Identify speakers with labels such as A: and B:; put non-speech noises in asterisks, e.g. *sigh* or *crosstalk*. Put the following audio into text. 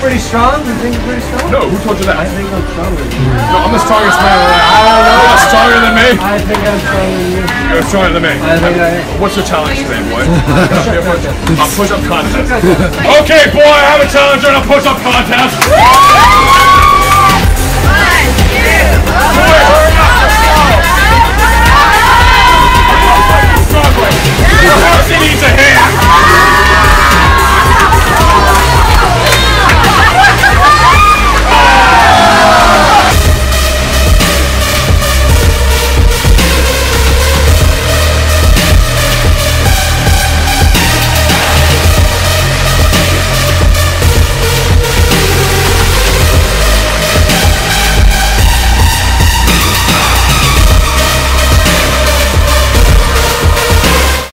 A: pretty strong? You think you're pretty strong?
B: No, who told you that?
A: I think I'm stronger than you.
B: No, I'm the strongest man alive. I don't know. Oh, you're stronger than me.
A: I think I'm stronger than you.
B: You're stronger than me.
A: I think I am.
B: What's your challenge today, boy? *laughs* A push-up contest. Okay, boy, I have a challenge in a push-up contest.